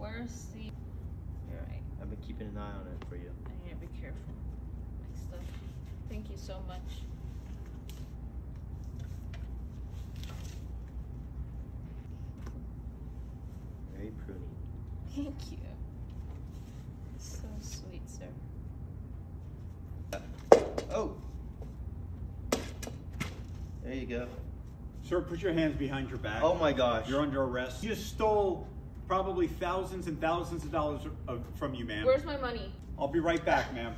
mercy. You're right. I've been keeping an eye on it for you. I need to be careful. My stuff. Thank you so much. Very pruny. Thank you. So sweet, sir. Oh! There you go. Sir, put your hands behind your back. Oh my gosh. You're under arrest. You stole probably thousands and thousands of dollars of, from you, ma'am. Where's my money? I'll be right back, ma'am.